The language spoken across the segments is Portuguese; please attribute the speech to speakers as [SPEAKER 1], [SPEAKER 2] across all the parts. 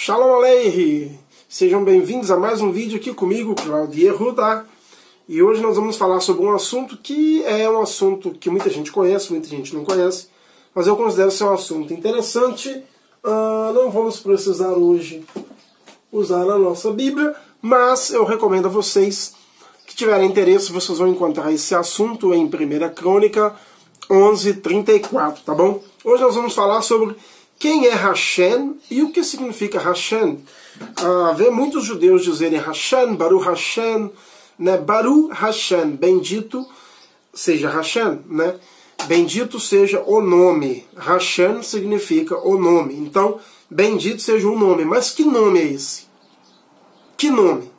[SPEAKER 1] Shalom Aleichem! Sejam bem-vindos a mais um vídeo aqui comigo, Claudio Rudá. E hoje nós vamos falar sobre um assunto que é um assunto que muita gente conhece, muita gente não conhece, mas eu considero ser um assunto interessante. Uh, não vamos precisar hoje usar a nossa Bíblia, mas eu recomendo a vocês que tiverem interesse, vocês vão encontrar esse assunto em 1 Crônica 11:34, tá bom? Hoje nós vamos falar sobre quem é Hashem e o que significa Hashem. Ah, vê muitos judeus dizerem Hashem, Baruch Hashem, né? Baruch Hashem, bendito seja Hashem, né? Bendito seja o nome. Hashem significa o nome. Então, bendito seja o nome. Mas que nome é esse? Que nome?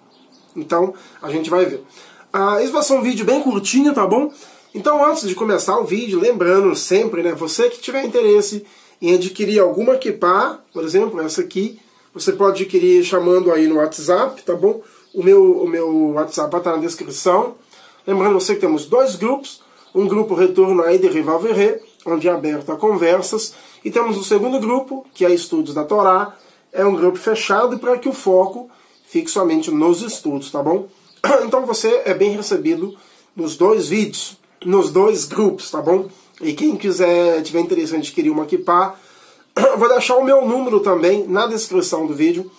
[SPEAKER 1] Então, a gente vai ver. Ah, esse vai ser um vídeo bem curtinho, tá bom? Então, antes de começar o vídeo, lembrando sempre, né, você que tiver interesse em adquirir alguma equipar, por exemplo, essa aqui, você pode adquirir chamando aí no WhatsApp, tá bom? O meu, o meu WhatsApp vai estar na descrição. Lembrando você que temos dois grupos, um grupo Retorno aí de Rival Verré, onde é aberto a conversas, e temos o segundo grupo, que é Estudos da Torá, é um grupo fechado para que o foco fique somente nos estudos, tá bom? Então você é bem recebido nos dois vídeos nos dois grupos, tá bom? E quem quiser, tiver interesse em adquirir uma Kipá, vou deixar o meu número também na descrição do vídeo.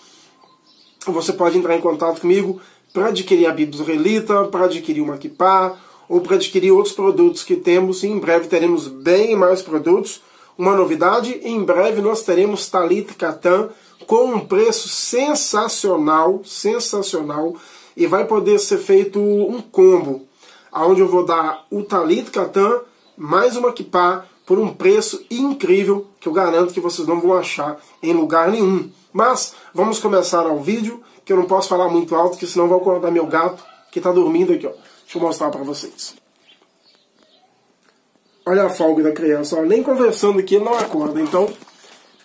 [SPEAKER 1] Você pode entrar em contato comigo para adquirir a Bíblia israelita, para adquirir uma Kipá, ou para adquirir outros produtos que temos. E em breve teremos bem mais produtos. Uma novidade, em breve nós teremos Talit Katan com um preço sensacional, sensacional, e vai poder ser feito um combo onde eu vou dar o Talit Katan mais uma Kippah por um preço incrível que eu garanto que vocês não vão achar em lugar nenhum. Mas vamos começar ao vídeo, que eu não posso falar muito alto, que senão vou acordar meu gato que está dormindo aqui. Ó. Deixa eu mostrar para vocês. Olha a folga da criança, ó. nem conversando aqui ele não acorda, então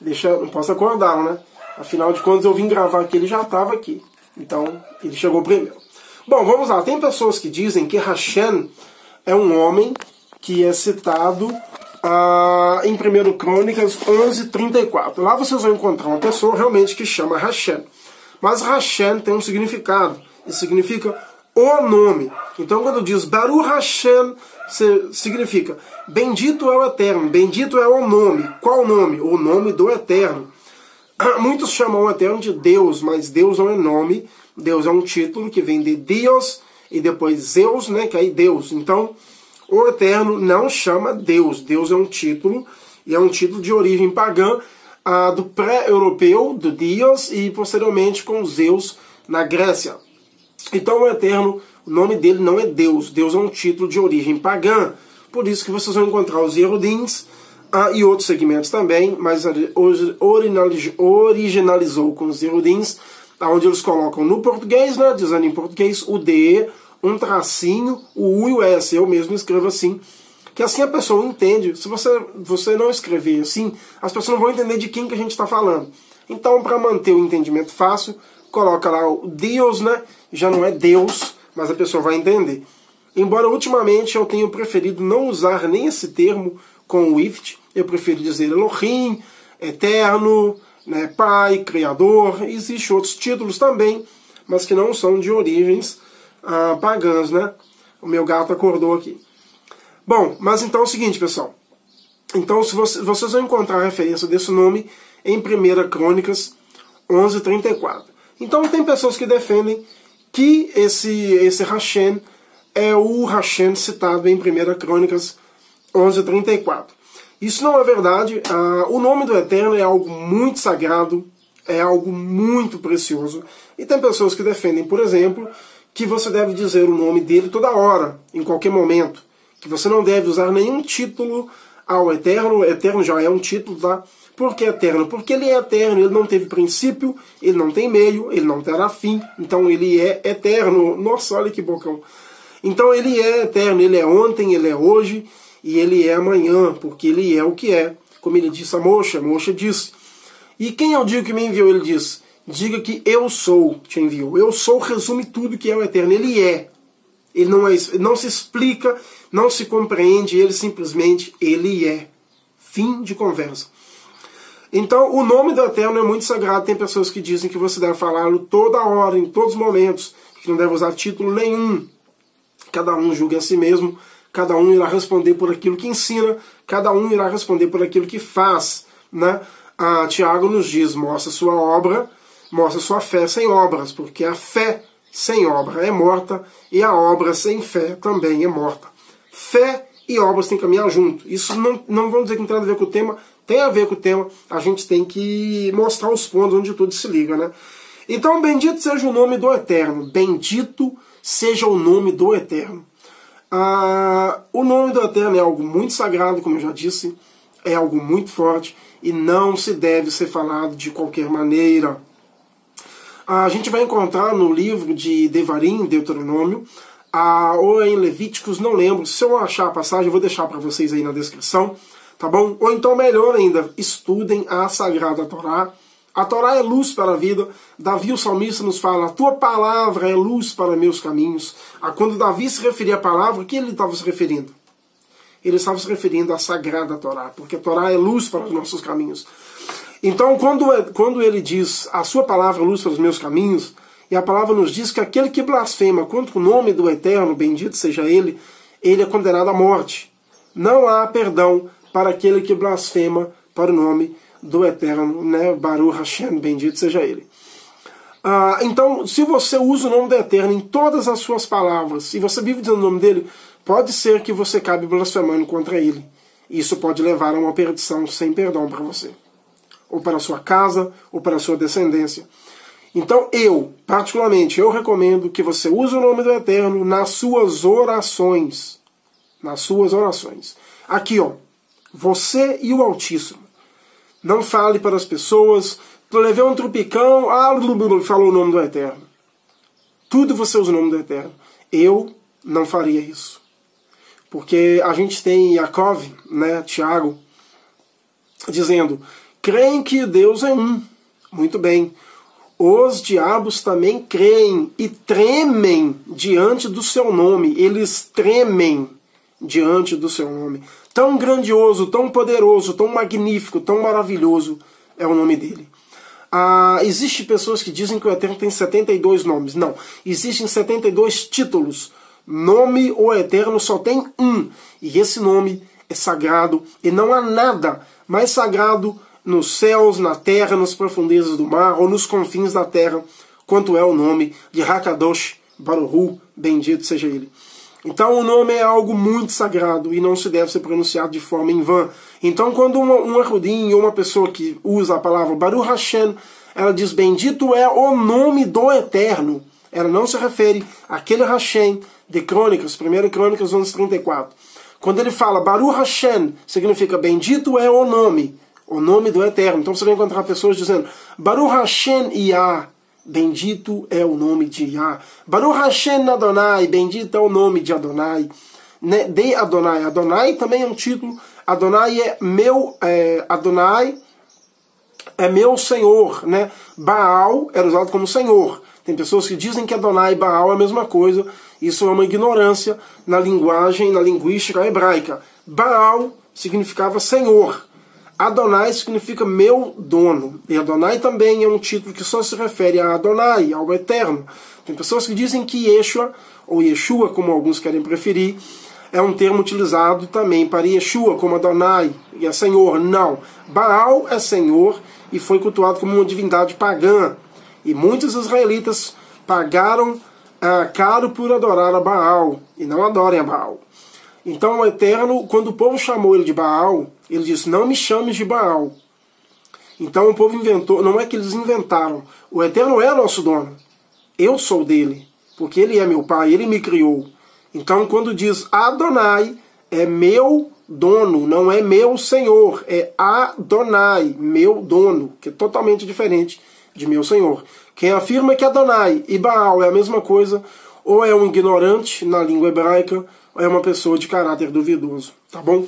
[SPEAKER 1] deixa, não posso acordá-lo, né? Afinal de contas eu vim gravar aqui, ele já estava aqui. Então ele chegou primeiro. Bom, vamos lá. Tem pessoas que dizem que Hashem é um homem que é citado ah, em 1 Crônicas 11:34. Lá vocês vão encontrar uma pessoa realmente que chama Hashem. Mas Hashem tem um significado. Isso significa o nome. Então, quando diz Baru Hashem, significa bendito é o eterno, bendito é o nome. Qual nome? O nome do eterno. Muitos chamam o eterno de Deus, mas Deus não é nome. Deus é um título que vem de Deus e depois Zeus, né, que é Deus. Então, o Eterno não chama Deus. Deus é um título e é um título de origem pagã ah, do pré-europeu, do Deus, e posteriormente com Zeus na Grécia. Então, o Eterno, o nome dele não é Deus. Deus é um título de origem pagã. Por isso que vocês vão encontrar os Yerudins ah, e outros segmentos também, mas originalizou com os Yerudins onde eles colocam no português, né, dizendo em português, o D, um tracinho, o U e o S. Eu mesmo escrevo assim. Que assim a pessoa entende. Se você, você não escrever assim, as pessoas não vão entender de quem que a gente está falando. Então, para manter o entendimento fácil, coloca lá o Deus, né? Já não é Deus, mas a pessoa vai entender. Embora ultimamente eu tenha preferido não usar nem esse termo com o ift, eu prefiro dizer Elohim, eterno, né, pai, criador, existem outros títulos também, mas que não são de origens ah, pagãs, né? O meu gato acordou aqui. Bom, mas então é o seguinte, pessoal. Então, se você, vocês vão encontrar a referência desse nome em 1 Crônicas 11:34. Então, tem pessoas que defendem que esse, esse Hashem é o Hashem citado em 1 Crônicas 11:34. Isso não é verdade. Ah, o nome do Eterno é algo muito sagrado, é algo muito precioso. E tem pessoas que defendem, por exemplo, que você deve dizer o nome dele toda hora, em qualquer momento. Que você não deve usar nenhum título ao Eterno. Eterno já é um título, tá? Por que eterno? Porque ele é eterno, ele não teve princípio, ele não tem meio, ele não terá fim. Então ele é eterno. Nossa, olha que bocão. Então ele é eterno, ele é ontem, ele é hoje e ele é amanhã, porque ele é o que é. Como ele disse a mocha, a mocha disse. E quem eu digo que me enviou? Ele diz: diga que eu sou, te enviou. Eu sou resume tudo que é o eterno. Ele é. Ele não, é, não se explica, não se compreende, ele simplesmente, ele é. Fim de conversa. Então, o nome do Eterno é muito sagrado. Tem pessoas que dizem que você deve falá-lo toda hora, em todos os momentos, que não deve usar título nenhum. Cada um julga a si mesmo, cada um irá responder por aquilo que ensina, cada um irá responder por aquilo que faz. Né? Ah, Tiago nos diz: mostra sua obra, mostra sua fé sem obras, porque a fé sem obra é morta e a obra sem fé também é morta. Fé e obras têm que caminhar junto. Isso não, não vamos dizer que não tem nada a ver com o tema, tem a ver com o tema, a gente tem que mostrar os pontos onde tudo se liga, né? Então, bendito seja o nome do Eterno, bendito seja o nome do Eterno. Ah, o nome do Eterno é algo muito sagrado, como eu já disse, é algo muito forte e não se deve ser falado de qualquer maneira. A gente vai encontrar no livro de Devarim, Deuteronômio, ah, ou em Levíticos, não lembro. Se eu achar a passagem, eu vou deixar para vocês aí na descrição tá bom? Ou então, melhor ainda, estudem a Sagrada Torá. A Torá é luz para a vida. Davi, o salmista, nos fala: A tua palavra é luz para meus caminhos. A quando Davi se referia à palavra, o que ele estava se referindo? Ele estava se referindo à Sagrada Torá, porque a Torá é luz para os nossos caminhos. Então, quando, quando ele diz: A sua palavra é luz para os meus caminhos, e a palavra nos diz que aquele que blasfema contra o nome do Eterno, bendito seja ele, ele é condenado à morte. Não há perdão para aquele que blasfema para o nome do Eterno, né? Baruch Hashem, bendito seja ele. Ah, então, se você usa o nome do Eterno em todas as suas palavras, e você vive dizendo o nome dele, pode ser que você acabe blasfemando contra ele. Isso pode levar a uma perdição sem perdão para você, ou para a sua casa, ou para a sua descendência. Então, eu, particularmente, eu recomendo que você use o nome do Eterno nas suas orações. Nas suas orações. Aqui, ó, você e o Altíssimo. Não fale para as pessoas, levei um tropicão, ah, falou o nome do Eterno. Tudo você usa o nome do Eterno. Eu não faria isso. Porque a gente tem Yaakov, né, Tiago, dizendo, creem que Deus é um. Muito bem. Os diabos também creem e tremem diante do seu nome. Eles tremem diante do seu nome. Tão grandioso, tão poderoso, tão magnífico, tão maravilhoso é o nome dele. Ah, Existem pessoas que dizem que o Eterno tem 72 nomes. Não, existem 72 títulos. Nome o Eterno só tem um. E esse nome é sagrado. E não há nada mais sagrado nos céus, na terra, nas profundezas do mar ou nos confins da terra, quanto é o nome de Hakadosh Baruhu, bendito seja ele. Então o nome é algo muito sagrado e não se deve ser pronunciado de forma em vão. Então quando um Arudim ou uma pessoa que usa a palavra Baruch Hashem, ela diz bendito é o nome do Eterno. Ela não se refere àquele Hashem de Crônicas, 1 Crônicas 11:34. Quando ele fala Baruch Hashem, significa bendito é o nome, o nome do Eterno. Então você vai encontrar pessoas dizendo Baruch Hashem Yah, Bendito é o nome de Yah. Baruch Hashem Adonai, bendito é o nome de Adonai. Né, de Adonai. Adonai também é um título. Adonai é meu, é, Adonai é meu senhor, né? Baal era usado como senhor. Tem pessoas que dizem que Adonai e Baal é a mesma coisa. Isso é uma ignorância na linguagem, na linguística hebraica. Baal significava senhor. Adonai significa meu dono. E Adonai também é um título que só se refere a Adonai, ao eterno. Tem pessoas que dizem que Yeshua, ou Yeshua, como alguns querem preferir, é um termo utilizado também para Yeshua, como Adonai, e é Senhor. Não. Baal é Senhor e foi cultuado como uma divindade pagã. E muitos israelitas pagaram ah, caro por adorar a Baal, e não adorem a Baal. Então o Eterno, quando o povo chamou ele de Baal, ele disse: Não me chames de Baal. Então o povo inventou, não é que eles inventaram, o Eterno é nosso dono. Eu sou dele, porque ele é meu pai, ele me criou. Então quando diz Adonai, é meu dono, não é meu senhor, é Adonai, meu dono, que é totalmente diferente de meu senhor. Quem afirma que Adonai e Baal é a mesma coisa, ou é um ignorante na língua hebraica, é uma pessoa de caráter duvidoso, tá bom?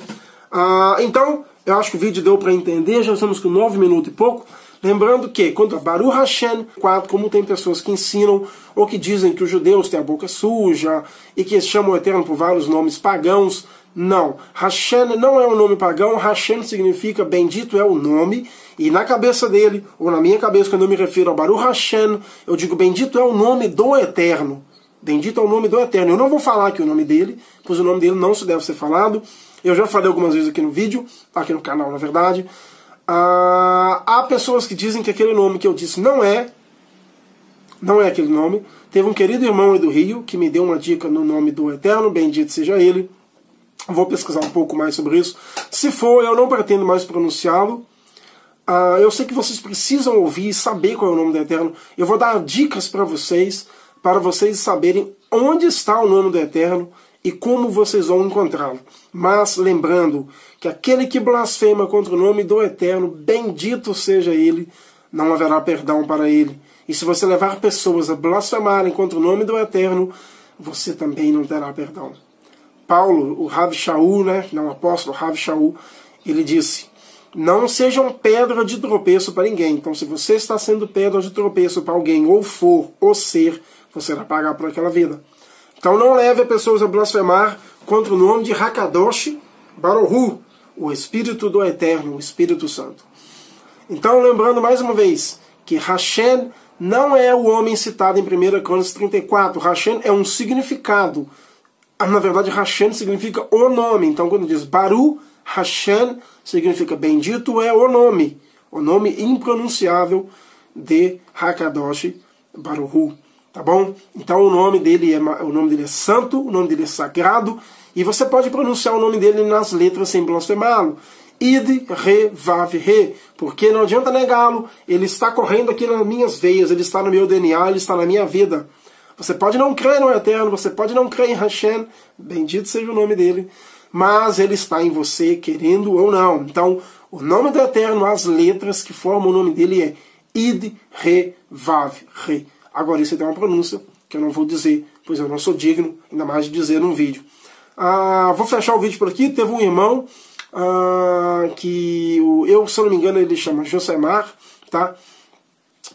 [SPEAKER 1] Ah, então, eu acho que o vídeo deu para entender, já estamos com 9 minutos e pouco. Lembrando que, quando a Baruch Hashem, quatro, como tem pessoas que ensinam ou que dizem que os judeus têm a boca suja e que chamam o Eterno por vários nomes pagãos, Não. Hashem não é um nome pagão, Hashem significa bendito é o nome, e na cabeça dele, ou na minha cabeça, quando eu me refiro a Baruch Hashem, eu digo bendito é o nome do Eterno. Bendito é o nome do Eterno. Eu não vou falar aqui o nome dele, pois o nome dele não se deve ser falado. Eu já falei algumas vezes aqui no vídeo, aqui no canal, na verdade. Ah, há pessoas que dizem que aquele nome que eu disse não é, não é aquele nome. Teve um querido irmão aí do Rio que me deu uma dica no nome do Eterno, bendito seja ele. Vou pesquisar um pouco mais sobre isso. Se for, eu não pretendo mais pronunciá-lo. Ah, eu sei que vocês precisam ouvir e saber qual é o nome do Eterno. Eu vou dar dicas para vocês, para vocês saberem onde está o nome do Eterno e como vocês vão encontrá-lo. Mas lembrando que aquele que blasfema contra o nome do Eterno, bendito seja ele, não haverá perdão para ele. E se você levar pessoas a blasfemarem contra o nome do Eterno, você também não terá perdão. Paulo, o Rav Shaul, né, não apóstolo, Rav Shaul, ele disse: Não sejam pedra de tropeço para ninguém. Então, se você está sendo pedra de tropeço para alguém, ou for, ou ser, você vai pagar por aquela vida. Então, não leve pessoas a blasfemar contra o nome de Hakadosh Baruhu, o Espírito do Eterno, o Espírito Santo. Então, lembrando mais uma vez que Hashem não é o homem citado em 1 Crônicas 34. Hashem é um significado ah, na verdade, Hashem significa o nome. Então, quando diz Baru Hashem, significa bendito é o nome, o nome impronunciável de Hakadosh Baruhu. Tá bom? Então, o nome dele é o nome dele é santo, o nome dele é sagrado, e você pode pronunciar o nome dele nas letras sem blasfemá-lo. Id, Re, Vav, Re. Porque não adianta negá-lo, ele está correndo aqui nas minhas veias, ele está no meu DNA, ele está na minha vida. Você pode não crer no Eterno, você pode não crer em Hashem, bendito seja o nome dele, mas ele está em você, querendo ou não. Então, o nome do Eterno, as letras que formam o nome dele é Id, Re, Vav, Re. Agora, isso tem uma pronúncia que eu não vou dizer, pois eu não sou digno, ainda mais de dizer num vídeo. Ah, vou fechar o vídeo por aqui. Teve um irmão ah, que, eu, se não me engano, ele chama Josemar, tá?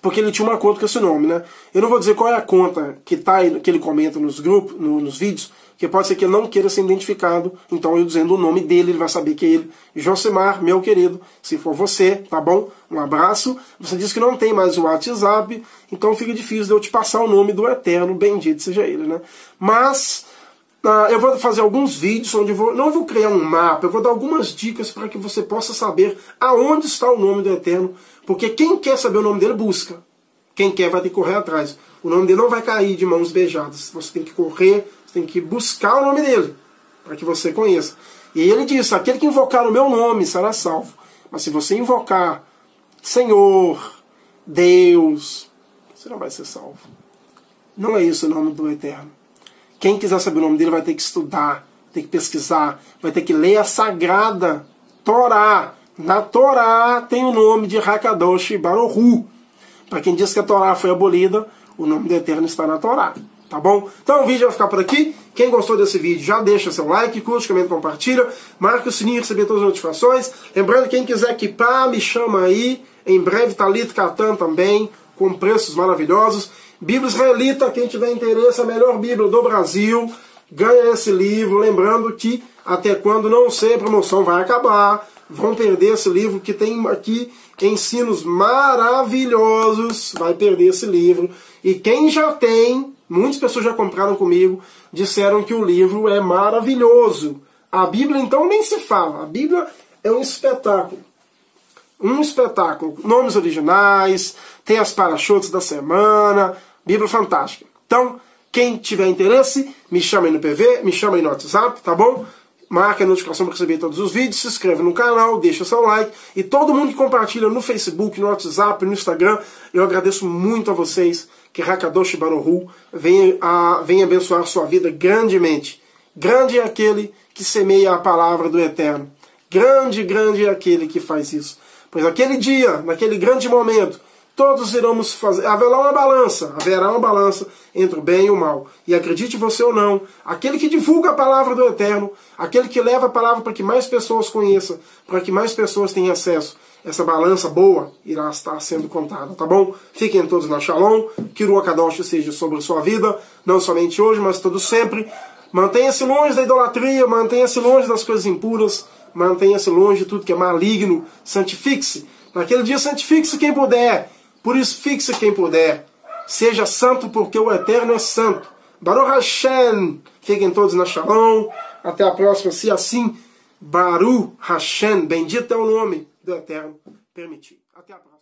[SPEAKER 1] Porque ele tinha uma conta com esse nome, né? Eu não vou dizer qual é a conta que tá que ele comenta nos grupos, no, nos vídeos, que pode ser que ele não queira ser identificado, então eu dizendo o nome dele, ele vai saber que é ele. Josemar, meu querido, se for você, tá bom? Um abraço. Você disse que não tem mais o WhatsApp, então fica difícil de eu te passar o nome do Eterno, bendito seja ele, né? Mas eu vou fazer alguns vídeos onde vou, não vou criar um mapa, eu vou dar algumas dicas para que você possa saber aonde está o nome do Eterno porque quem quer saber o nome dele, busca. Quem quer vai ter que correr atrás. O nome dele não vai cair de mãos beijadas. Você tem que correr, você tem que buscar o nome dele, para que você conheça. E ele disse: aquele que invocar o meu nome será salvo. Mas se você invocar Senhor, Deus, você não vai ser salvo. Não é isso o nome do Eterno. Quem quiser saber o nome dele vai ter que estudar, ter que pesquisar, vai ter que ler a sagrada Torá na Torá tem o nome de Hakadosh Baruhu. Para quem diz que a Torá foi abolida, o nome do Eterno está na Torá. Tá bom? Então o vídeo vai ficar por aqui. Quem gostou desse vídeo já deixa seu like, curte, comenta, compartilha. Marca o sininho receber todas as notificações. Lembrando, quem quiser equipar, me chama aí. Em breve, Talito Catan também, com preços maravilhosos. Bíblia Israelita, quem tiver interesse, a melhor Bíblia do Brasil, ganha esse livro. Lembrando que até quando não sei, a promoção vai acabar vão perder esse livro que tem aqui ensinos maravilhosos, vai perder esse livro. E quem já tem, muitas pessoas já compraram comigo, disseram que o livro é maravilhoso. A Bíblia então nem se fala. A Bíblia é um espetáculo. Um espetáculo. Nomes originais, tem as parachotes da semana, Bíblia fantástica. Então, quem tiver interesse, me chama aí no PV, me chama aí no WhatsApp, tá bom? marca a notificação para receber todos os vídeos, se inscreve no canal, deixa seu like. E todo mundo que compartilha no Facebook, no WhatsApp, no Instagram, eu agradeço muito a vocês. Que Hakadosh Baruhu venha, venha abençoar sua vida grandemente. Grande é aquele que semeia a palavra do Eterno. Grande, grande é aquele que faz isso. Pois aquele dia, naquele grande momento, todos iremos fazer. Haverá uma balança, haverá uma balança entre o bem e o mal. E acredite você ou não, aquele que divulga a palavra do Eterno, aquele que leva a palavra para que mais pessoas conheçam, para que mais pessoas tenham acesso, essa balança boa irá estar sendo contada, tá bom? Fiquem todos na Shalom, que o Akadosh seja sobre a sua vida, não somente hoje, mas todo sempre. Mantenha-se longe da idolatria, mantenha-se longe das coisas impuras, mantenha-se longe de tudo que é maligno, santifique-se. Naquele dia, santifique-se quem puder, por isso fixe quem puder. Seja santo, porque o Eterno é santo. Baruch Hashem. Fiquem todos na Shalom. Até a próxima, se assim, Baruch Hashem. Bendito é o nome do Eterno permitir. Até a próxima.